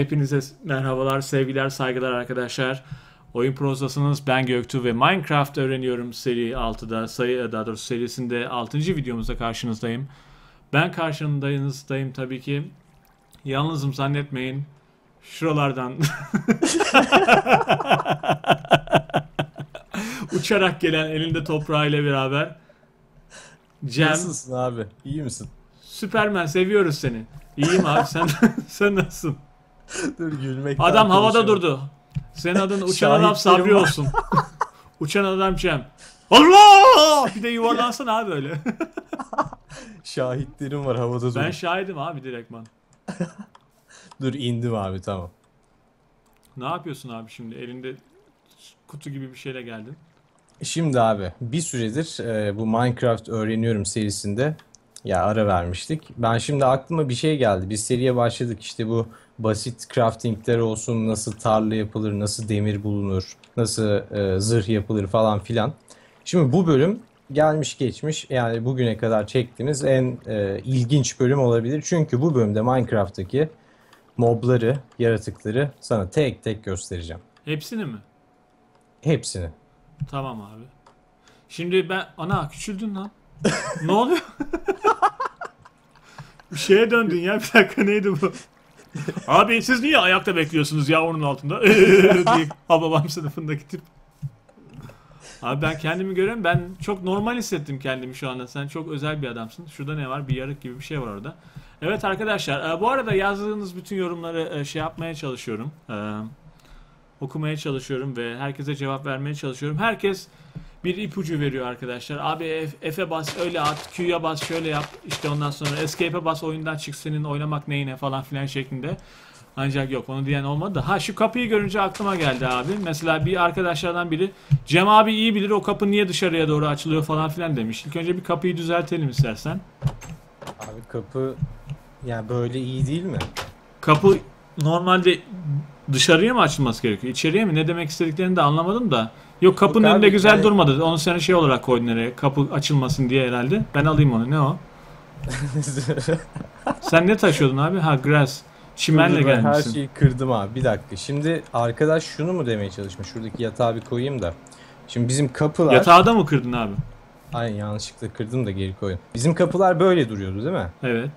Hepinize merhabalar, sevgiler, saygılar arkadaşlar. Oyun prostasınız. Ben Göktuğ ve Minecraft öğreniyorum seri 6'da, sayı daha doğrusu serisinde 6. videomuzda karşınızdayım. Ben karşınızdayım tabii ki. Yalnızım zannetmeyin. Şuralardan uçarak gelen elinde toprağıyla beraber Cem. Nasılsın abi? İyi misin? Süpermen seviyoruz seni. İyiyim abi sen sen nasılsın? Dur gülmekten Adam havada durdu. Senin adın uçan adam Sabri olsun. uçan adam Cem. Allah! Bir de yuvarlansana abi öyle. Şahitlerim var havada dur. ben şahidim abi direktman. Dur indim abi tamam. Ne yapıyorsun abi şimdi? Elinde kutu gibi bir şeyle geldin. Şimdi abi bir süredir e, bu Minecraft öğreniyorum serisinde ya ara vermiştik. Ben şimdi aklıma bir şey geldi. Biz seriye başladık işte bu basit craftingler olsun, nasıl tarla yapılır, nasıl demir bulunur, nasıl e, zırh yapılır falan filan. Şimdi bu bölüm gelmiş geçmiş yani bugüne kadar çektiğimiz en e, ilginç bölüm olabilir. Çünkü bu bölümde Minecraft'taki mobları, yaratıkları sana tek tek göstereceğim. Hepsini mi? Hepsini. Tamam abi. Şimdi ben... Ana küçüldün lan. ne oluyor? bir şeye döndün ya. Bir dakika neydi bu? Abi siz niye ayakta bekliyorsunuz ya onun altında? diye babam sınıfındaki tip. Abi ben kendimi görüyorum. Ben çok normal hissettim kendimi şu anda. Sen çok özel bir adamsın. Şurada ne var? Bir yarık gibi bir şey var orada. Evet arkadaşlar. e, Bu arada yazdığınız bütün yorumları e, şey yapmaya çalışıyorum. E, Okumaya çalışıyorum ve herkese cevap vermeye çalışıyorum. Herkes bir ipucu veriyor arkadaşlar. Abi F'e bas öyle at, Q'ya bas şöyle yap. İşte ondan sonra Escape'e bas oyundan çık senin oynamak neyine falan filan şeklinde. Ancak yok onu diyen olmadı da. Ha şu kapıyı görünce aklıma geldi abi. Mesela bir arkadaşlardan biri Cem abi iyi bilir o kapı niye dışarıya doğru açılıyor falan filan demiş. İlk önce bir kapıyı düzeltelim istersen. Abi kapı ya böyle iyi değil mi? Kapı normalde dışarıya mı açılması gerekiyor? İçeriye mi? Ne demek istediklerini de anlamadım da. Yok kapının Yok abi, önünde güzel yani- durmadı. Onu sen şey olarak koydun nereye? Kapı açılmasın diye herhalde. Ben alayım onu. Ne o? Sen ne taşıyordun abi? Ha grass. Çimenle ben Her gelmişsin. şeyi kırdım abi. Bir dakika. Şimdi arkadaş şunu mu demeye çalışmış? Şuradaki yatağı bir koyayım da. Şimdi bizim kapılar... Yatağı da mı kırdın abi? Ay yanlışlıkla kırdım da geri koyun. Bizim kapılar böyle duruyordu değil mi? Evet.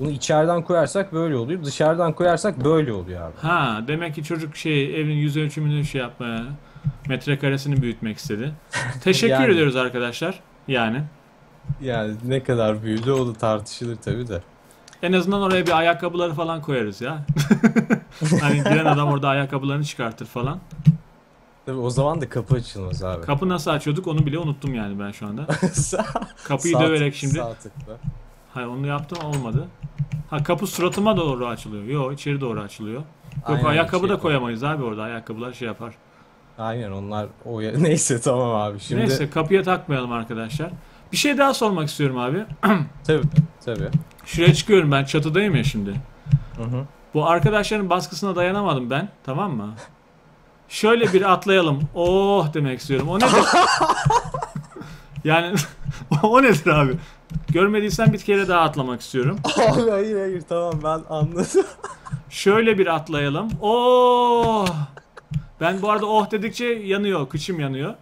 Bunu içeriden koyarsak böyle oluyor. Dışarıdan koyarsak böyle oluyor abi. Ha demek ki çocuk şey evin yüz ölçümünü şey yapmaya metrekaresini büyütmek istedi. Teşekkür Yani. ediyoruz arkadaşlar. Yani. Yani ne kadar büyüdü o da tartışılır tabii de. En azından oraya bir ayakkabıları falan koyarız ya. hani giren adam orada ayakkabılarını çıkartır falan. Tabii o zaman da kapı açılmaz abi. Kapı nasıl açıyorduk onu bile unuttum yani ben şu anda. Kapıyı Sağ döverek şimdi. Sağ tıkla. Hayır onu yaptım olmadı. Ha kapı suratıma doğru açılıyor. Yok içeri doğru açılıyor. Yok Aynen, ayakkabı şey da koyamayız abi orada. Ayakkabılar şey yapar. Aynen onlar o neyse tamam abi. Şimdi Neyse kapıya takmayalım arkadaşlar. Bir şey daha sormak istiyorum abi. tabii tabii. Şuraya çıkıyorum ben çatıdayım ya şimdi. Hı hı. Bu arkadaşların baskısına dayanamadım ben. Tamam mı? Şöyle bir atlayalım. Oh demek istiyorum. O nedir? yani o nedir abi? Görmediysen bir kere daha atlamak istiyorum. Abi hayır hayır tamam ben anladım. Şöyle bir atlayalım. Oh! Ben bu arada oh dedikçe yanıyor. Kıçım yanıyor.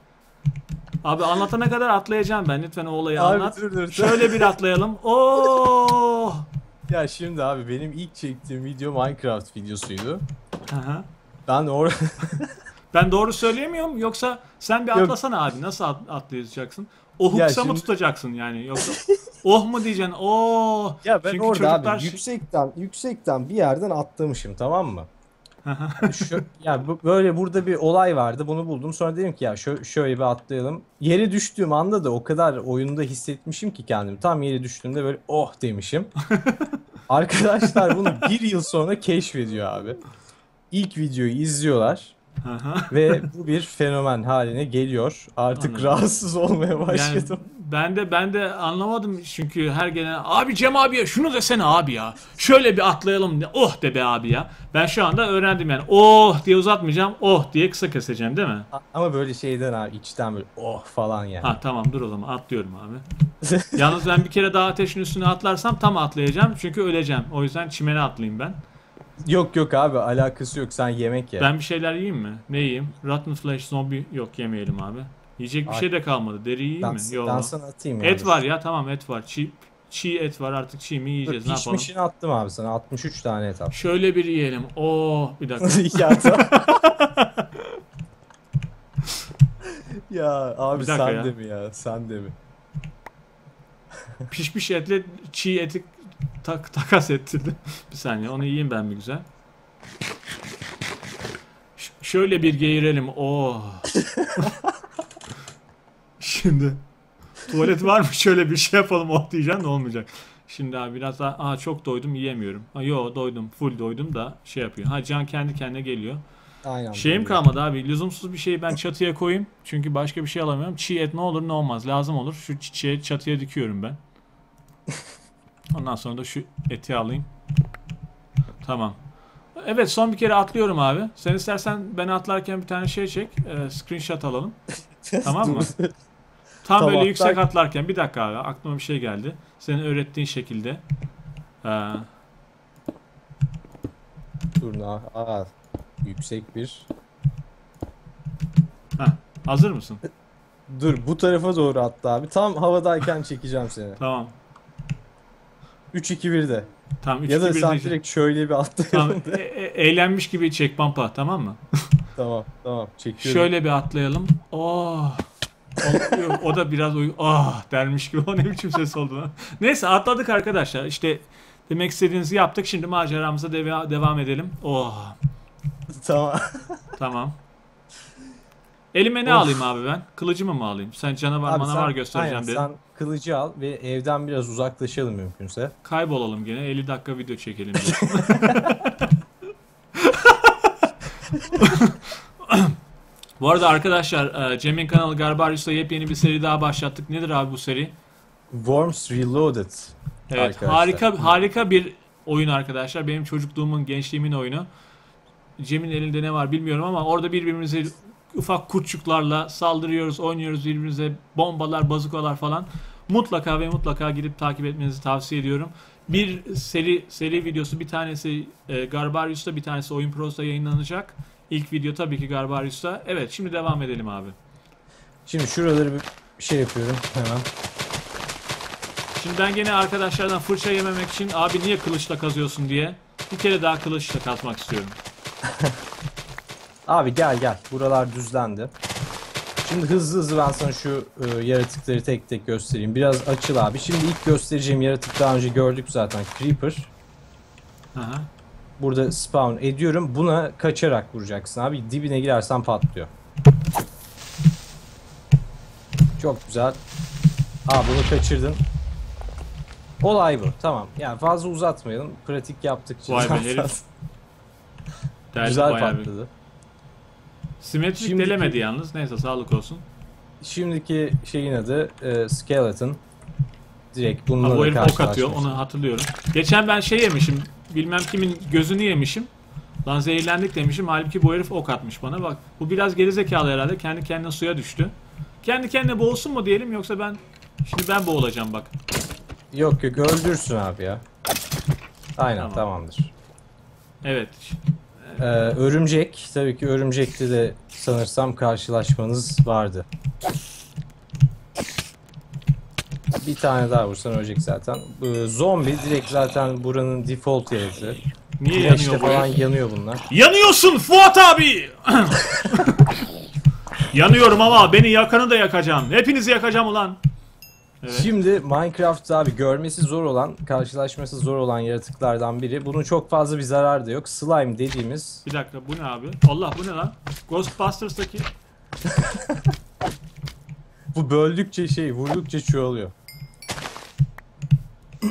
Abi anlatana kadar atlayacağım ben. Lütfen o olayı Abi anlat. dur, dur. Şöyle bir atlayalım. Oh! Ya şimdi abi benim ilk çektiğim video Minecraft videosuydu. Aha. Ben or Ben doğru söyleyemiyorum yoksa sen bir Yok. atlasana abi. Nasıl at- atlayacaksın? O huksa mı şimdi- tutacaksın yani yoksa oh mu diyeceksin? Oh! ya ben Çünkü orada çocuklar abi şey- yüksekten yüksekten bir yerden atlamışım tamam mı? Aha. Şu, ya bu, böyle burada bir olay vardı bunu buldum sonra dedim ki ya şö- şöyle bir atlayalım. Yere düştüğüm anda da o kadar oyunda hissetmişim ki kendimi. Tam yere düştüğümde böyle oh demişim. Arkadaşlar bunu bir yıl sonra keşfediyor abi. İlk videoyu izliyorlar. Aha. Ve bu bir fenomen haline geliyor. Artık Anladım. rahatsız olmaya Yani başladım. Ben de ben de anlamadım çünkü her gelen abi Cem abi ya şunu desene abi ya. Şöyle bir atlayalım. Oh de be abi ya. Ben şu anda öğrendim yani. Oh diye uzatmayacağım. Oh diye kısa keseceğim değil mi? Ama böyle şeyden abi içten böyle oh falan yani. Ha tamam dur o zaman atlıyorum abi. Yalnız ben bir kere daha ateşin üstüne atlarsam tam atlayacağım çünkü öleceğim. O yüzden çimene atlayayım ben. Yok yok abi alakası yok sen yemek ye. Ben bir şeyler yiyeyim mi? Ne yiyeyim? Rotten flesh zombie yok yemeyelim abi. Yiyecek bir şey de kalmadı. Deri yiyeyim ben, mi? Yok. sana atayım Et yani. var ya tamam et var. Çiğ, çiğ et var artık çiğ mi Dur, yiyeceğiz ne yapalım? pişmişini attım abi sana 63 tane et attım. Şöyle bir yiyelim. Oo bir dakika. ya tamam. ya abi sen ya. de mi ya sen de mi? Pişmiş etle çiğ eti tak, takas ettirdim. bir saniye onu yiyeyim ben bir güzel. Ş- şöyle bir geğirelim. Oo. Şimdi tuvalet var mı? Şöyle bir şey yapalım oh diyeceğim de olmayacak. Şimdi abi biraz daha aa çok doydum yiyemiyorum. Ha yo doydum full doydum da şey yapıyor. Ha can kendi kendine geliyor. Aynen. Şeyim böyle. kalmadı abi. Lüzumsuz bir şeyi ben çatıya koyayım. Çünkü başka bir şey alamıyorum. Çiğ et ne olur ne olmaz. Lazım olur. Şu çiçeği çatıya dikiyorum ben. Ondan sonra da şu eti alayım. Tamam. Evet son bir kere atlıyorum abi. Sen istersen ben atlarken bir tane şey çek. e, screenshot alalım. Tamam mı? Tam böyle yüksek atlarken bir dakika abi aklıma bir şey geldi. Senin öğrettiğin şekilde. Ee, Dur na- aa, yüksek bir. heh, hazır mısın? Dur bu tarafa doğru attı abi. Tam havadayken çekeceğim seni. Tamam. 3 2 1 de. Tamam. üç, Ya da sen direkt şöyle bir atla. Tamam, e- e- eğlenmiş gibi çek pampa tamam mı? tamam tamam çekiyorum. Şöyle bir atlayalım. Oh. O, da biraz uy ah dermiş gibi o ne biçim ses oldu lan. Neyse atladık arkadaşlar. İşte demek istediğinizi yaptık. Şimdi maceramıza deva- devam edelim. Oh Tamam. tamam. Elime ne Of. alayım abi ben? Kılıcımı mı alayım? Sen canavar Abi manavar göstereceğim aynen, dedin. Sen kılıcı al ve evden biraz uzaklaşalım mümkünse. Kaybolalım gene 50 dakika video çekelim. diye. Bu arada arkadaşlar e, Cem'in kanalı Garbarius'ta yepyeni bir seri daha başlattık. Nedir abi bu seri? Worms Reloaded. Evet Arkadaşlar. harika harika bir oyun arkadaşlar. Benim çocukluğumun, gençliğimin oyunu. Cem'in elinde ne var bilmiyorum ama orada birbirimize ufak kurtçuklarla saldırıyoruz, oynuyoruz birbirimize bombalar, bazukalar falan. Mutlaka ve mutlaka gidip takip etmenizi tavsiye ediyorum. Bir seri seri videosu bir tanesi e, Garbarius'ta bir tanesi Oyun Pro'da yayınlanacak. İlk video tabii ki Garbarius'ta. Evet şimdi devam edelim abi. Şimdi şuraları bir şey yapıyorum hemen. Şimdi ben gene arkadaşlardan fırça yememek için abi niye kılıçla kazıyorsun diye bir kere daha kılıçla kazmak istiyorum. Abi gel gel. Buralar düzlendi. Şimdi hızlı hızlı ben sana şu e, yaratıkları tek tek göstereyim. Biraz açıl abi. Şimdi ilk göstereceğim yaratık daha önce gördük zaten. Creeper. Aha. Burada spawn ediyorum. Buna kaçarak vuracaksın abi. Dibine girersen patlıyor. Çok güzel. Aa bunu kaçırdın. Olay bu. Tamam. Yani fazla uzatmayalım. Pratik yaptıkça Vay be, herif. Güzel bayağı bir. patladı. Simetrik Şimdiki- delemedi yalnız. Neyse sağlık olsun. Şimdiki şeyin adı e, Skeleton. Direkt bununla bu da ok atıyor. Onu hatırlıyorum. Geçen ben şey yemişim. Bilmem kimin gözünü yemişim. Lan zehirlendik demişim. Halbuki bu herif ok atmış bana. Bak bu biraz gerizekalı herhalde. Kendi kendine suya düştü. Kendi kendine boğulsun mu diyelim yoksa ben şimdi ben boğulacağım bak. Yok yok öldürsün abi ya. Aynen Tamam. tamamdır. Evet. Ee, örümcek. Tabii ki örümcekte de sanırsam karşılaşmanız vardı. Bir tane daha vursan ölecek zaten. Ee, zombi direkt zaten buranın default yaratığı. Niye Güneşte yanıyor bu falan yanıyor bunlar. Yanıyorsun Fuat abi! Yanıyorum ama beni yakanı da yakacağım. Hepinizi yakacağım ulan. Evet. Şimdi Minecraft abi görmesi zor olan, karşılaşması zor olan yaratıklardan biri. Bunun çok fazla bir zararı da yok. Slime dediğimiz Bir dakika bu ne abi? Allah bu ne lan? Ghostbusters'taki bu böldükçe şey, vurdukça çoğalıyor.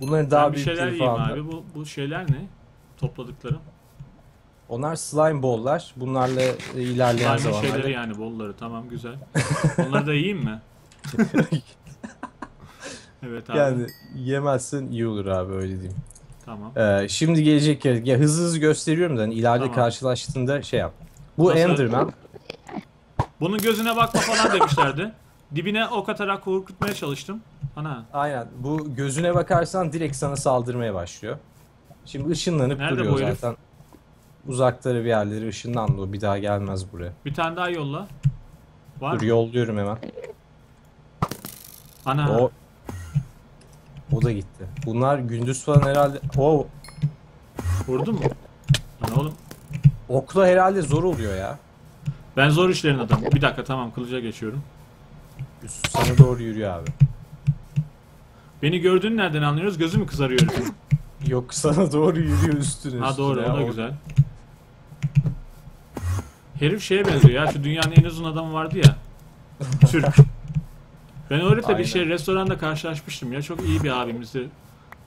Bunların daha ben bir büyük şeyler yiyeyim falan. abi. Bu, bu şeyler ne? Topladıklarım. Onlar slime ball'lar. Bunlarla e, ilerleyen Maymun zamanlarda şeyleri yani bolları. Tamam güzel. Onları da yiyeyim mi? evet abi. yani yemezsen iyi olur abi öyle diyeyim. Tamam. Ee, şimdi gelecek yaratık. Ya hızlı hızlı gösteriyorum da hani ileride Tamam. karşılaştığında şey yap. Bu Nasıl? Enderman. Bunun gözüne bakma falan demişlerdi. Dibine ok atarak korkutmaya çalıştım. Ana. Aynen. Bu gözüne bakarsan direkt sana saldırmaya başlıyor. Şimdi ışınlanıp Nerede duruyor bu herif? zaten. Uzaklara bir yerleri ışınlandı o bir daha gelmez buraya. Bir tane daha yolla. Var Dur mı? yolluyorum hemen. Ana. O o da gitti. Bunlar gündüz falan herhalde. O Vurdu mu? Lan oğlum. okla herhalde zor oluyor ya. Ben zor işlerin adamı. Bir dakika tamam kılıca geçiyorum. Yusuf sana doğru yürüyor abi. Beni gördüğünü nereden anlıyoruz? Gözü mü kızarıyor herifin? Yok sana doğru yürüyor üstüne. Ha doğru üstüne. o da güzel. Herif şeye benziyor ya şu dünyanın en uzun adamı vardı ya. Türk. Ben o herifle bir Aynen. şey restoranda karşılaşmıştım ya çok iyi bir abimizdi.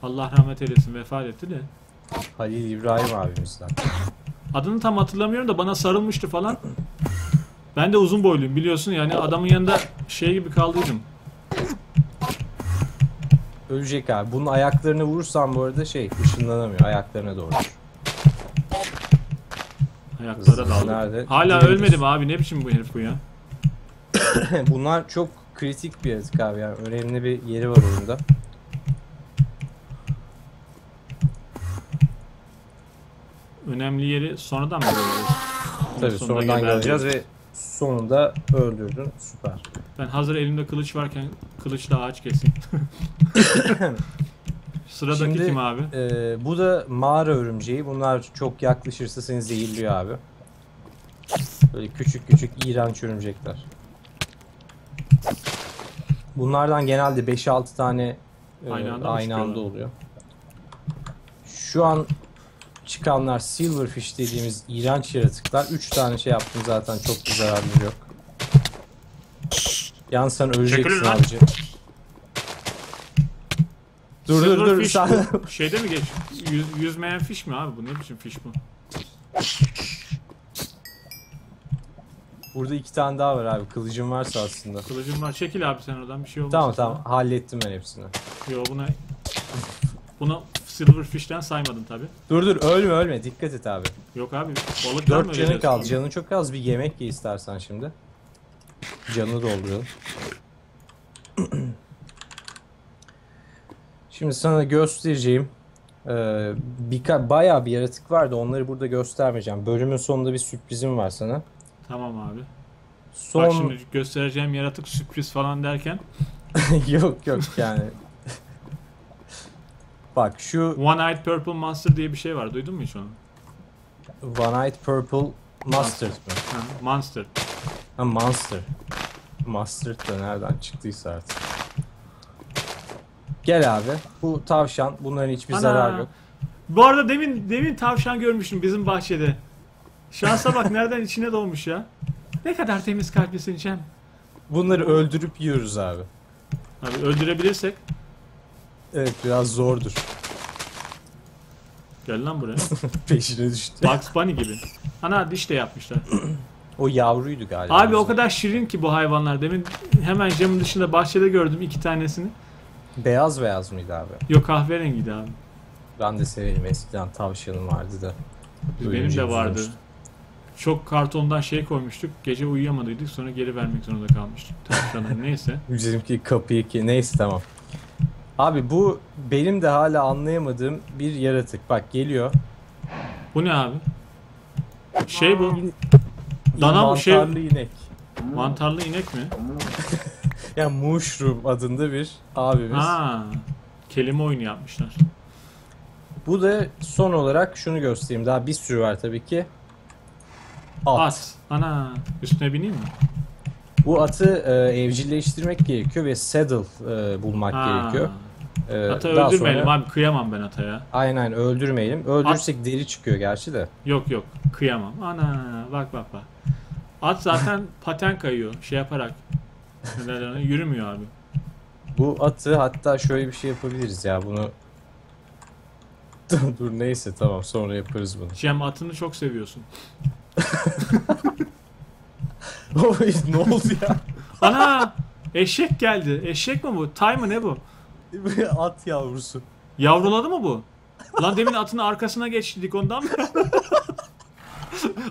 Allah rahmet eylesin vefat etti de. Halil İbrahim abimizden. Adını tam hatırlamıyorum da bana sarılmıştı falan. Ben de uzun boyluyum biliyorsun yani adamın yanında şey gibi kaldıydım. Ölecek abi. Bunun ayaklarını vurursan bu arada şey ışınlanamıyor. Ayaklarına doğru. Ayaklara daldı. Nerede? Hala Dümdüz. ölmedim abi ne biçim bu herif bu ya. Bunlar çok kritik bir yaratık abi yani önemli bir yeri var oyunda. Önemli yeri sonradan mı görüyoruz? Tabii sonradan geberdi. göreceğiz ve sonunda öldürdün. Süper. Ben hazır elimde kılıç varken kılıçla ağaç keseyim. Sıradaki Şimdi- kim abi? Ee, bu da mağara örümceği. Bunlar çok yaklaşırsa seni zehirliyor abi. Böyle küçük küçük iğrenç örümcekler. Bunlardan genelde 5-6 tane e, Aynı anda aynı anda oluyor. Şu an çıkanlar silverfish dediğimiz iğrenç yaratıklar. 3 tane şey yaptım zaten çok bir zararları yok. Yalnız sen öleceksin Çekilin abici. Dur dur dur. Sen... şeyde mi geç? Yüz, yüzmeyen fiş mi abi bu? Ne biçim fiş bu? Burada iki tane daha var abi. Kılıcım varsa aslında. Kılıcım var. Çekil abi sen oradan bir şey olmaz. Tamam tamam. Hallettim ben hepsini. Yo buna bunu Silverfish'ten saymadın tabi. Dur dur ölme ölme. Dikkat et abi. Yok abi balıktan mı 4 canı öleceğiz? kaldı. Canı çok az. Bir yemek ye istersen şimdi. Canını dolduralım. Şimdi sana göstereceğim. Ee, birka- bayağı bir yaratık var da onları burada göstermeyeceğim. Bölümün sonunda bir sürprizim var sana. Tamam abi. Son Bak şimdi göstereceğim yaratık sürpriz falan derken yok yok yani. Bak şu One Eyed Purple Monster diye bir şey var. Duydun mu hiç onu? One Eyed Purple Mustard mı? Ha, Monster. Ha Monster. Mustard da nereden çıktıysa artık. Gel abi. Bu tavşan. Bunların hiçbir Ana! zarar yok. Bu arada demin demin tavşan görmüştüm bizim bahçede. Şansa bak nereden içine doğmuş ya. Ne kadar temiz kalplisin Cem. Bunları öldürüp yiyoruz abi. Abi öldürebilirsek Evet biraz zordur. gel lan buraya. Peşine düştü. Bugs Bunny gibi. Ana diş de yapmışlar. O yavruydu galiba. Abi o kadar şirin ki bu hayvanlar. Demin hemen camın dışında bahçede gördüm iki tanesini. Beyaz beyaz mıydı abi? Yok kahverengiydi abi. Ben de severim. Eskiden tavşanım vardı da. Benim de vardı. üzülmüştüm. Çok kartondan şey koymuştuk. Gece uyuyamadıydık sonra geri vermek zorunda kalmıştık. Tavşana neyse. Bizimki kapıyı ki neyse tamam. Abi bu benim de hala anlayamadığım bir yaratık. Bak geliyor. Bu ne abi? Şey bu. Dana mı, şey- Mantarlı inek. Mantarlı inek mi? Ya Mushroom adında bir abimiz. Ha. Kelime oyunu yapmışlar. Bu da son olarak şunu göstereyim. Daha bir sürü var tabii ki. At. At. Ana. Üstüne bineyim mi? Bu atı e, evcilleştirmek gerekiyor ve saddle e, bulmak Ha. gerekiyor. E, Ata öldürmeyelim sonra- abi. Kıyamam ben ata ya. Aynen aynen öldürmeyelim. Öldürürsek deri çıkıyor gerçi de. Yok yok. Kıyamam. Ana. Bak bak bak. At zaten paten kayıyor. Şey yaparak. Yürümüyor abi. Bu atı hatta şöyle bir şey yapabiliriz ya bunu. Dur neyse tamam sonra yaparız bunu. Cem atını çok seviyorsun. Ne oldu ya? Ana! Eşek geldi. Eşek mi bu? Tay mı ne bu? At yavrusu. Yavruladı mı bu? Lan demin atın arkasına geçtik ondan mı?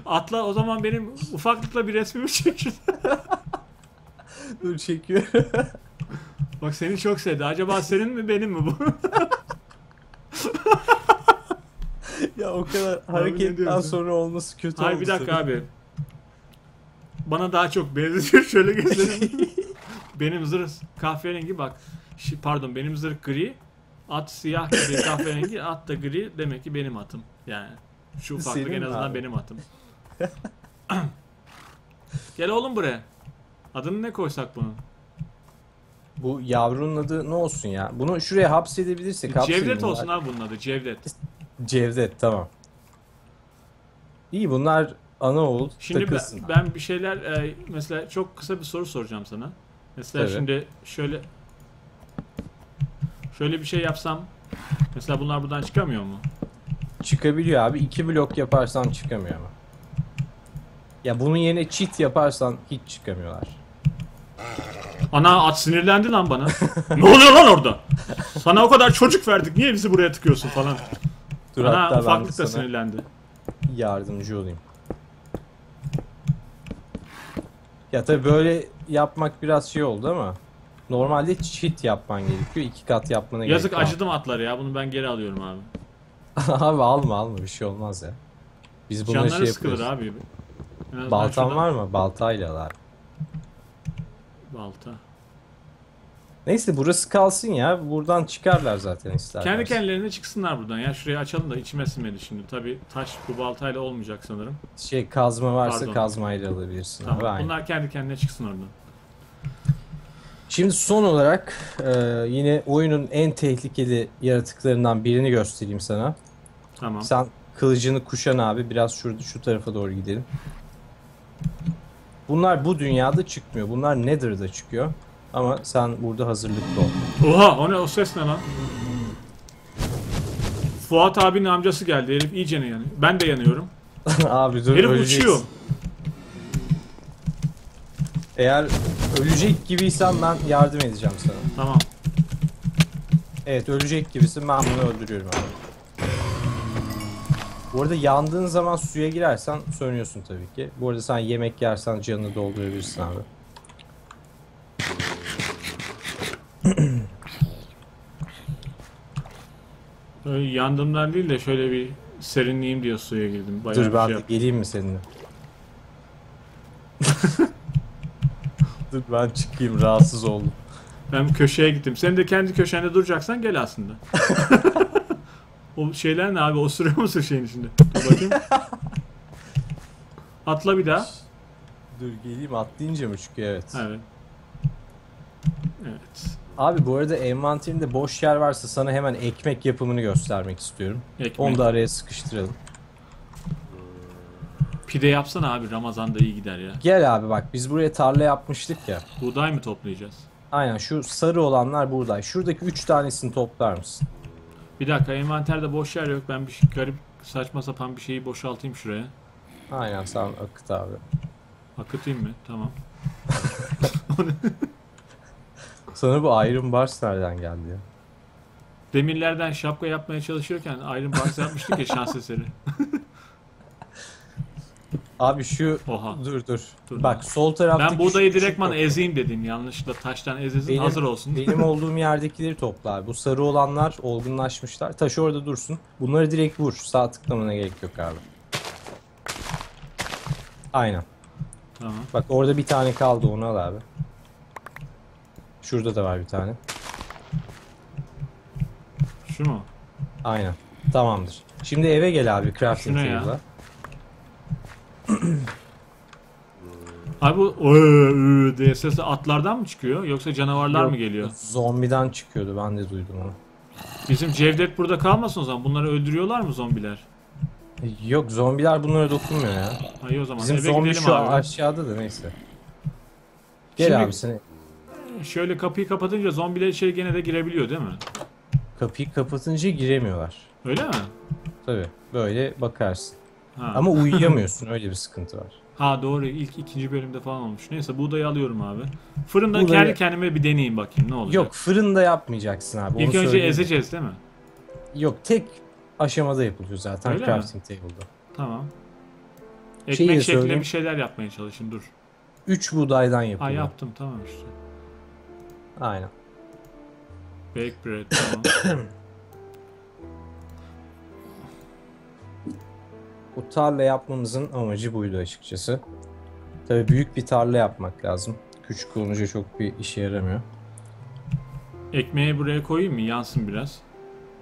Atla o zaman benim ufaklıkla bir resmimi çekin. Dur çekiyor. Bak seni çok sevdi. Acaba senin mi benim mi bu? o kadar hareketten sonra olması kötü Hayır oldu bir dakika abi. Bana daha çok benziyor. Şöyle göstereyim. benim zırh kahverengi bak. Pardon benim zırh gri. At siyah gibi kahverengi. At da gri. Demek ki benim atım. Yani şu ufaklık Senin en azından abi? benim atım. Gel oğlum buraya. Adını ne koysak bunun? Bu yavrunun adı ne olsun ya? Bunu şuraya hapsedebilirsek hapsedelim. Cevdet olsun abi bunun adı. Cevdet. Cevdet tamam. İyi bunlar ana oğul Şimdi ben, takılsın. ben bir şeyler e, mesela çok kısa bir soru soracağım sana. Mesela Tabii. şimdi şöyle şöyle bir şey yapsam mesela bunlar buradan çıkamıyor mu? Çıkabiliyor abi. iki blok yaparsan çıkamıyor ama. Ya bunun yerine cheat yaparsan hiç çıkamıyorlar. Ana at sinirlendi lan bana. ne oluyor lan orada? Sana o kadar çocuk verdik. Niye bizi buraya tıkıyorsun falan. Dur Ana ufaklık da sinirlendi. yardımcı olayım. Ya tabii böyle yapmak biraz şey oldu ama normalde cheat yapman gerekiyor. iki kat yapmana Yazık yok. acıdım atlara ya. Bunu ben geri alıyorum abi. abi alma alma bir şey olmaz ya. Biz bunları Canları şey sıkılır abi. Baltan şuradan- var mı? Baltayla al abi. Balta. Neyse burası kalsın ya. Buradan çıkarlar zaten isterler. Kendi kendilerine çıksınlar buradan ya. Şurayı açalım da içime sinmedi şimdi. Tabi taş bu baltayla olmayacak sanırım. Şey kazma varsa Pardon. kazmayla alabilirsin. Tamam. abi. Bunlar kendi kendine çıksın oradan. Şimdi son olarak e, yine oyunun en tehlikeli yaratıklarından birini göstereyim sana. Tamam. Sen kılıcını kuşan abi. Biraz şurada şu tarafa doğru gidelim. Bunlar bu dünyada çıkmıyor. Bunlar Nether'da çıkıyor. Ama sen burada hazırlıklı ol. Oha o ne o ses ne lan? Fuat abinin amcası geldi. Herif iyice yanıyor. Ben de yanıyorum. abi dur Herif öleceksin. uçuyor. Eğer ölecek gibiysen ben yardım edeceğim sana. Tamam. Evet ölecek gibisin ben bunu öldürüyorum abi. Bu arada yandığın zaman suya girersen sönüyorsun tabii ki. Bu arada sen yemek yersen canını doldurabilirsin abi. Öyle yandığımdan değil de şöyle bir serinleyeyim diye suya girdim. Bayağı Dur bir ben şey de geleyim mi seninle? Dur ben çıkayım rahatsız oldum. Ben köşeye gittim. Sen de kendi köşende duracaksan gel aslında. o şeyler ne abi? Osuruyor musun şeyin içinde? Dur bakayım. Atla bir daha. Dur geleyim atlayınca mı çıkıyor evet. Evet. Evet. Abi bu arada envanterinde boş yer varsa sana hemen ekmek yapımını göstermek istiyorum. Ekmek. Onu da araya sıkıştıralım. Pide yapsana abi. Ramazan'da iyi gider ya. Gel abi bak biz buraya tarla yapmıştık ya. Buğday mı toplayacağız? Aynen şu sarı olanlar burada. Şuradaki 3 tanesini toplar mısın? Bir dakika envanterde boş yer yok. Ben bir şey, garip saçma sapan bir şeyi boşaltayım şuraya. Aynen sen akıt abi. Akıtayım mı? Tamam. Sana bu Iron Bars nereden geldi ya? Demirlerden şapka yapmaya çalışırken Iron Box yapmıştık ya şans eseri. Abi şu Oha. dur dur. Dur. Bak sol taraftaki Ben buğdayı direktman ezeyim dedim. Yanlışlıkla taştan ezilsin Benim- hazır olsun. Benim olduğum yerdekileri topla abi. Bu sarı olanlar olgunlaşmışlar. Taş orada dursun. Bunları direkt vur. Sağ tıklamana gerek yok abi. Aynen. Tamam. Bak orada bir tane kaldı onu al abi. Şurada da var bir tane. Şu mu? Aynen. Tamamdır. Şimdi eve gel abi crafting table'a. Abi bu "Öö, öö" diye sesi atlardan mı çıkıyor yoksa canavarlar mı geliyor? Zombiden çıkıyordu ben de duydum onu. Bizim Cevdet burada kalmasın o zaman. Bunları öldürüyorlar mı zombiler? Yok zombiler bunlara dokunmuyor ya. Hayır o zaman Bizim eve zombi gidelim şu abi. aşağıda da neyse. Gel Şimdi- abi seni Şöyle kapıyı kapatınca zombiler içeri gene de girebiliyor değil mi? kapıyı kapatınca giremiyorlar. Öyle mi? Tabi böyle bakarsın. Ha. Ama uyuyamıyorsun öyle bir sıkıntı var. ha doğru ilk ikinci bölümde falan olmuş. Neyse buğdayı alıyorum abi. Fırında Buğdayı- kendi kendime bir deneyeyim bakayım ne olacak. Yok fırında yapmayacaksın abi. İlk onu önce söyleyeyim. ezeceğiz değil mi? Yok tek aşamada yapılıyor zaten Öyle mi? crafting table'da. Tamam. Şeyi Ekmek de şeklinde söyleyeyim. bir şeyler yapmaya çalışın dur. 3 buğdaydan Ha yapılıyor. yaptım tamam işte. Aynen. Bake bread tamam. O tarla yapmamızın amacı buydu açıkçası. Tabii büyük bir tarla yapmak lazım. Küçük olunca çok bir işe yaramıyor. Ekmeği buraya koyayım mı? Yansın biraz.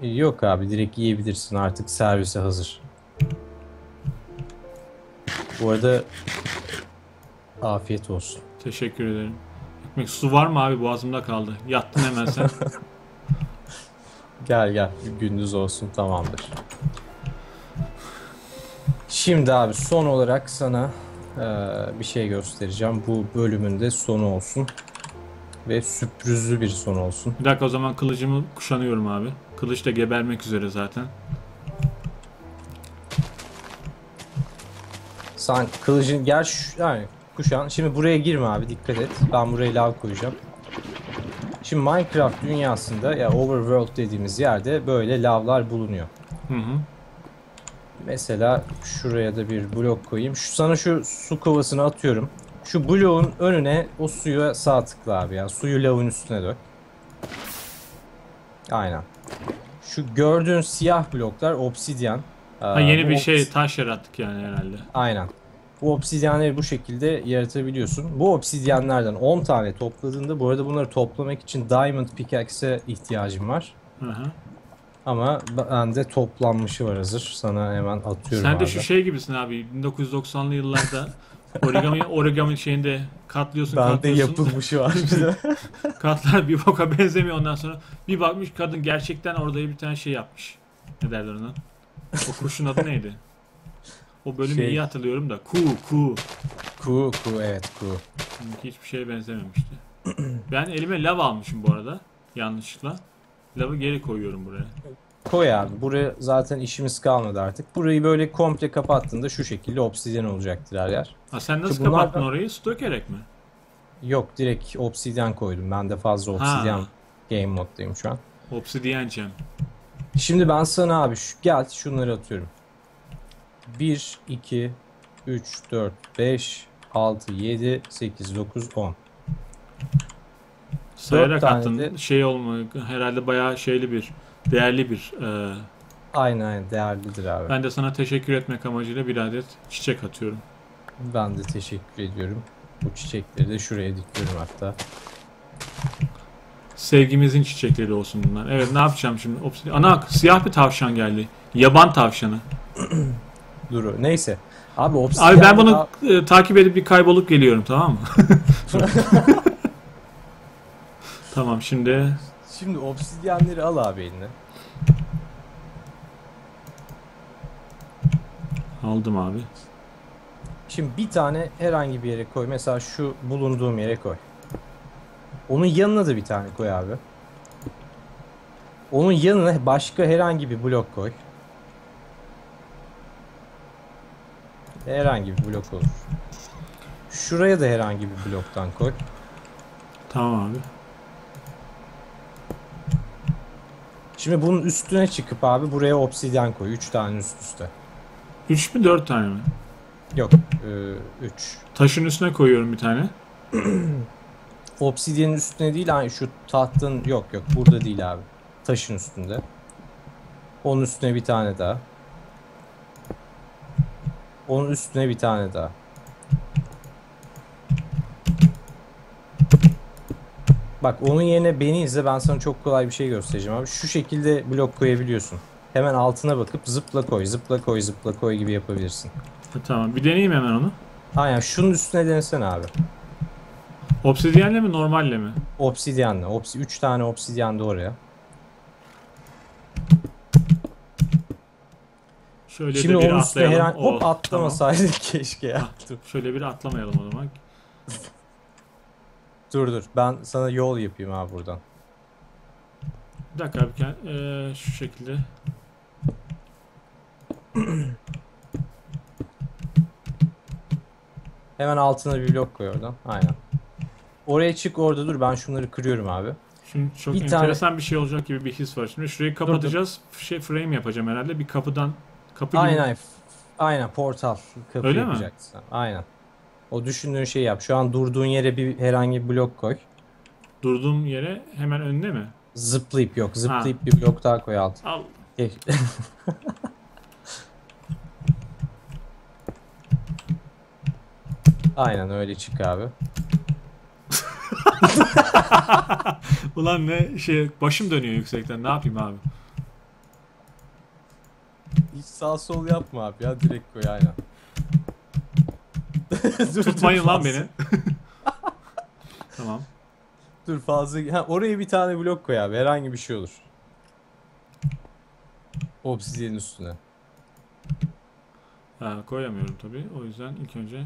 E, Yok abi direkt yiyebilirsin artık servise hazır. Bu arada afiyet olsun. Teşekkür ederim. Ekmek su var mı abi? Boğazımda kaldı. Yattın hemen sen. Gel gel gündüz olsun tamamdır. Şimdi abi son olarak sana eee, bir şey göstereceğim. Bu bölümün de sonu olsun. Ve sürprizli bir son olsun. bir dakika o zaman kılıcımı kuşanıyorum abi. Kılıç da gebermek üzere zaten. Sen kılıcın gel şu, yani kuşan. Şimdi buraya girme abi dikkat et. Ben buraya lav koyacağım. Şimdi Minecraft dünyasında ya overworld dediğimiz yerde böyle lavlar bulunuyor. Hı hı. Mesela şuraya da bir blok koyayım. Şu sana şu su kovasını atıyorum. Şu bloğun önüne o suya sağ tıkla abi ya. Suyu lavın üstüne dök. Aynen. Şu gördüğün siyah bloklar obsidyen. Ha, Ee, yeni bu bir şey taş yarattık yani herhalde. Aynen. Bu obsidyenleri bu şekilde yaratabiliyorsun. Bu obsidyenlerden 10 tane topladığında bu arada bunları toplamak için diamond pickaxe'e ihtiyacım var. Hı hı. Ama bende toplanmışı var hazır. Sana hemen atıyorum Sen abi. de şu şey gibisin abi. 1990'lı yıllarda origami origami şeyinde katlıyorsun Bende katlıyorsun. yapılmışı var. Katlar bir boka benzemiyor ondan sonra. Bir bakmış kadın gerçekten orada bir tane şey yapmış. Ne derler ona? O kuşun adı neydi? O bölümü Şey- iyi hatırlıyorum da. Ku ku. Ku ku evet ku. Çünkü hiçbir şeye benzememişti. Ben elime lav almışım bu arada. Yanlışlıkla. Lavı geri koyuyorum buraya. Koy abi. Buraya zaten işimiz kalmadı artık. Burayı böyle komple kapattığında şu şekilde obsidyen olacaktır her yer. Ha sen nasıl Ki bunlar kapattın da- orayı? Su dökerek mi? Yok direkt obsidyen koydum. Ben de fazla obsidyen game moddayım şu an. Obsidian gem. Şimdi ben sana abi şu, gel şunları atıyorum. 1, 2, 3, 4, 5, 6, 7, 8, 9, 10. Sayarak attın. de- Şey olma herhalde bayağı şeyli bir değerli bir. e, Aynen aynen değerlidir abi. ben de sana teşekkür etmek amacıyla bir adet çiçek atıyorum. Ben de teşekkür ediyorum. Bu çiçekleri de şuraya dikiyorum hatta. Sevgimizin çiçekleri olsun bunlar. Evet ne yapacağım şimdi? Ana siyah bir tavşan geldi. Yaban tavşanı. Dur neyse. Abi Abi ben bunu e, takip edip bir kaybolup geliyorum tamam mı? tamam şimdi Şimdi obsidyenleri al abi eline. aldım abi. Şimdi bir tane herhangi bir yere koy. Mesela şu bulunduğum yere koy. Onun yanına da bir tane koy abi. Onun yanına başka herhangi bir blok koy. Herhangi bir blok olur. Şuraya da herhangi bir bloktan koy. Tamam abi. Şimdi bunun üstüne çıkıp abi buraya obsidyen koy. 3 tane üst üste. 3 mü 4 tane mi? Yok 3. Taşın üstüne koyuyorum bir tane. Obsidyenin üstüne değil hani şu tahtın yok yok burada değil abi. Taşın üstünde. Onun üstüne bir tane daha. Onun üstüne bir tane daha. Bak onun yerine beni izle ben sana çok kolay bir şey göstereceğim abi. Şu şekilde blok koyabiliyorsun. Hemen altına bakıp zıpla koy, zıpla koy, zıpla koy gibi yapabilirsin. Ha, tamam bir deneyeyim hemen onu. Aynen şunun üstüne denesene abi. Obsidiyenle mi normalle mi? Obsidyenle. Obsi 3 tane obsidyen de oraya. Şöyle Şimdi de bir onun üstüne atlayalım. herhangi hop atlamasaydık keşke ya. tamam. Şöyle bir atlamayalım o zaman. Dur dur ben sana yol yapayım abi buradan. Bir dakika abi eee, şu şekilde. Hemen altına bir blok koy oradan. Aynen. Oraya çık orada dur ben şunları kırıyorum abi. Şimdi çok Bir tane- enteresan bir şey olacak gibi bir his var. Şimdi şurayı kapatacağız. Şey frame yapacağım herhalde. Bir kapıdan kapı gibi. Aynen. Aynen portal kapı Öyle mi? yapacaksın. Aynen. O düşündüğün şeyi yap. Şu an durduğun yere bir herhangi bir blok koy. Durduğum yere hemen önüne mi? Zıplayıp yok. Zıplayıp bir blok daha koy alt. Al. Aynen öyle çık abi. Ulan ne şey başım dönüyor yüksekten ne yapayım abi? Hiç sağ sol yapma abi ya direkt koy aynen. Tutmayın lan beni. tamam. Dur fazla. Ha, oraya bir tane blok koy abi herhangi bir şey olur. Obsidiyenin üstüne. Ha, koyamıyorum tabii. O yüzden ilk önce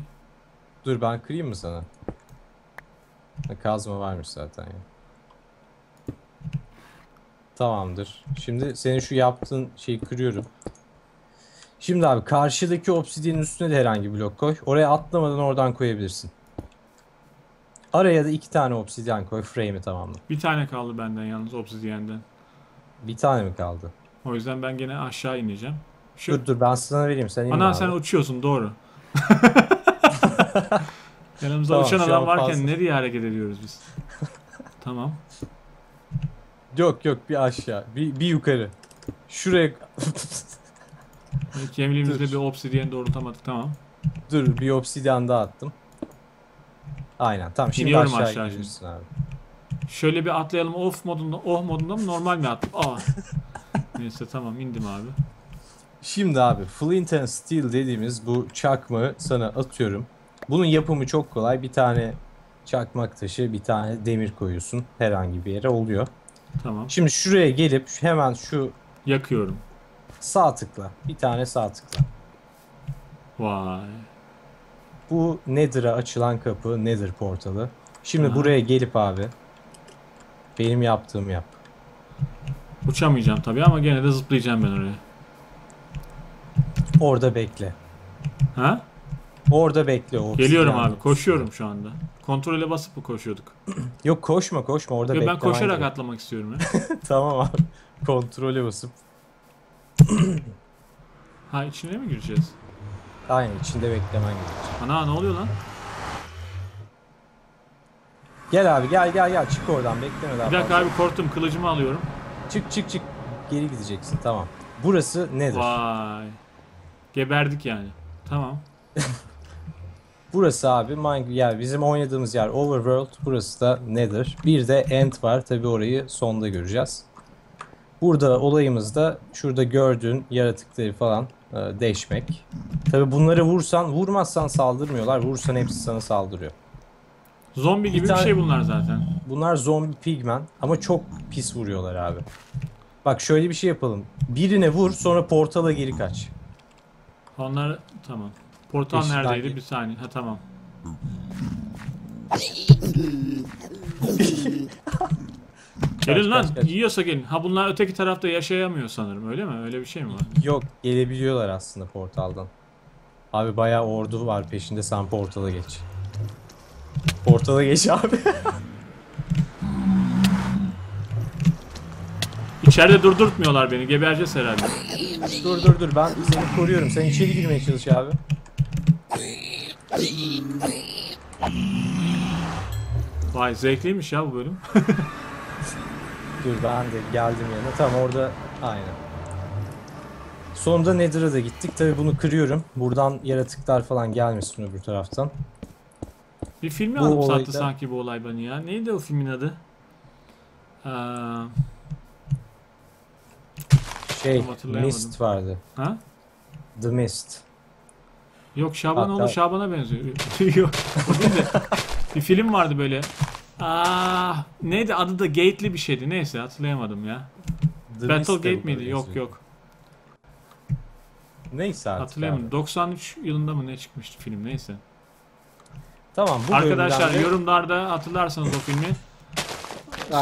Dur ben kırayım mı sana? Ha, kazma varmış zaten ya. Tamamdır. Şimdi senin şu yaptığın şeyi kırıyorum. Şimdi abi karşıdaki obsidiyenin üstüne de herhangi bir blok koy. Oraya atlamadan oradan koyabilirsin. Araya da iki tane obsidyen koy. Frame'i tamamla. bir tane kaldı benden yalnız obsidiyenden. Bir tane mi kaldı? O yüzden ben gene aşağı ineceğim. Şu Dur dur ben sana vereyim. Sen inme Ana abi. sen uçuyorsun doğru. Yanımızda Tamam, uçan adam varken fazla. nereye hareket ediyoruz biz? tamam. Yok yok bir aşağı. Bir, bir yukarı. Şuraya Gemliğimizde Dur. bir obsidiyen doğrultamadık tamam. Dur bir obsidyen daha attım. Aynen tamam şimdi İniyorum aşağı, aşağı gidiyorsun abi. Şöyle bir atlayalım off modunda, oh modunda mı normal mi attım? Aa. Neyse tamam indim abi. Şimdi abi Flint and Steel dediğimiz bu çakmağı sana atıyorum. Bunun yapımı çok kolay. Bir tane çakmak taşı, bir tane demir koyuyorsun. Herhangi bir yere oluyor. Tamam. Şimdi şuraya gelip hemen şu Yakıyorum. Sağ tıkla. Bir tane sağ tıkla. Vay. Bu Nether'a açılan kapı, Nether portalı. Şimdi Aha. buraya gelip abi benim yaptığımı yap. Uçamayacağım tabii ama gene de zıplayacağım ben oraya. Orada bekle. Ha? Orada bekle. o Geliyorum abi. Koşuyorum şu anda. Kontrole basıp mı koşuyorduk? Yok koşma koşma orada Yo, ben koşarak gerek. atlamak istiyorum. Tamam abi. Kontrole basıp. Ha içine mi gireceğiz? Aynen içinde beklemen gerekecek. Ana ne oluyor lan? Gel abi gel gel gel çık oradan bekleme daha Bir dakika fazla. abi korktum kılıcımı alıyorum. Çık çık çık. Geri gideceksin tamam. Burası nedir? Vay. Geberdik yani. Tamam. Burası abi Mine yer bizim oynadığımız yer Overworld. Burası da Nether. Bir de End var. Tabi orayı sonda göreceğiz. Burada olayımız da şurada gördüğün yaratıkları falan e, deşmek. Tabi bunları vursan, vurmazsan saldırmıyorlar. Vursan hepsi sana saldırıyor. Zombi Bir gibi bir, tane- şey bunlar zaten. Bunlar zombi pigmen ama çok pis vuruyorlar abi. Bak şöyle bir şey yapalım. Birine vur sonra portala geri kaç. Onlar tamam. Portal Eşit neredeydi? hangi- Bir saniye. Ha tamam. gelin lan. kaç, kaç. Yiyorsa gelin. Ha bunlar öteki tarafta yaşayamıyor sanırım. Öyle mi? Öyle bir şey mi var? Yok gelebiliyorlar aslında portaldan. Abi bayağı ordu var peşinde sen portala geç. Portala geç abi. İçeride durdurtmuyorlar beni. Gebereceğiz herhalde. dur dur dur ben seni koruyorum. Sen içeri girmeye çalış abi. Vay zevkliymiş ya bu bölüm. Dur ben de geldim yanına. Tamam orada aynen. Sonunda Nether'a da gittik. Tabi bunu kırıyorum. Buradan yaratıklar falan gelmesin öbür taraftan. Bir filmi Bu anımsattı olayda- sanki bu olay bana ya. Neydi o filmin adı? Ee, Şey Tam. Mist vardı. ha? The Mist. Yok Şabanoğlu Hatta- Şaban'a benziyor. Yok. Bir film vardı böyle. Aa, neydi adı da Gate'li bir şeydi. Neyse hatırlayamadım ya. The Battle Mist de Gate bu miydi? Yok yazıyor. yok. Neyse artık Hatırlayamadım. abi. 93 yılında mı ne çıkmıştı film neyse. Tamam bu Arkadaşlar de- yorumlarda hatırlarsanız o filmi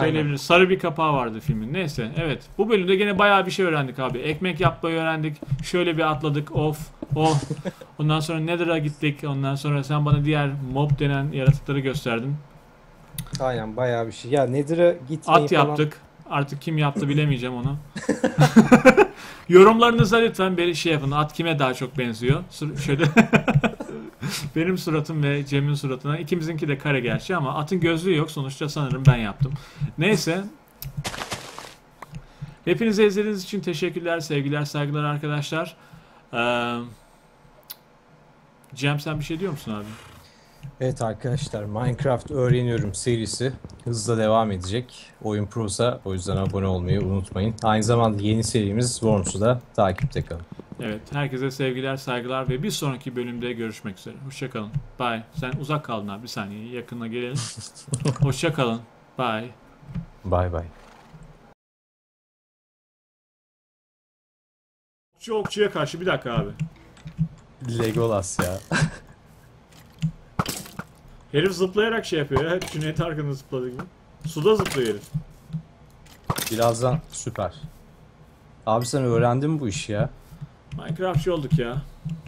söyleyebiliriz. Sarı bir kapağı vardı filmin. Neyse evet. Bu bölümde gene bayağı bir şey öğrendik abi. Ekmek yapmayı öğrendik. Şöyle bir atladık. Of. Oh. Ondan sonra Nether'a gittik. Ondan sonra sen bana diğer mob denen yaratıkları gösterdin. Aynen bayağı bir şey. Ya Nether'a gitmeyi At falan... yaptık. Artık kim yaptı bilemeyeceğim onu. Yorumlarınızda lütfen bir şey yapın. At kime daha çok benziyor? Sur- Şöyle benim suratım ve Cem'in suratına. ikimizinki de kare gerçi ama atın gözlüğü yok. Sonuçta sanırım ben yaptım. Neyse. Hepinize izlediğiniz için teşekkürler, sevgiler, saygılar arkadaşlar. Ee, Cem sen bir şey diyor musun abi? Evet arkadaşlar Minecraft öğreniyorum serisi hızla devam edecek. Oyun Pro'sa o yüzden abone olmayı unutmayın. Aynı zamanda yeni serimiz Worms'u da takipte kalın. Evet, herkese sevgiler, saygılar ve bir sonraki bölümde görüşmek üzere. Hoşçakalın. Bye. Sen uzak kaldın abi. Bir saniye yakına gelelim. Hoşçakalın. Bye. Bay bay. Okçu okçuya karşı bir dakika abi. Legolas ya. Herif zıplayarak şey yapıyor ya. Hep Cüneyt Arkın'ın zıpladığı gibi. Suda zıplıyor herif. Birazdan süper. Abi sen öğrendin mi bu işi ya? Minecraftçı olduk ya.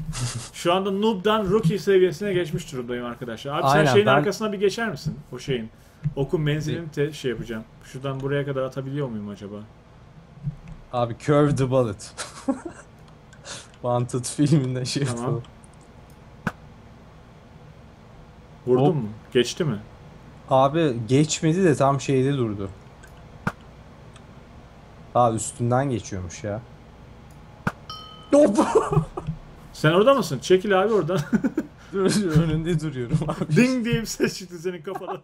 Şu anda noob'dan rookie seviyesine geçmiş durumdayım arkadaşlar. Abi Aynen, sen şeyin ben- arkasına bir geçer misin? O şeyin. Okun menzilini te şey yapacağım. Şuradan buraya kadar atabiliyor muyum acaba? Abi Curve the Bullet. Wanted filminden şey Tamam. yapalım. Vurdum Hop. mu? Geçti mi? Abi geçmedi de tam şeyde durdu. Aa üstünden geçiyormuş ya. Hop! Sen orada mısın? Çekil abi oradan. Önünde duruyorum abi. Ding diye bir ses çıktı senin kafadan.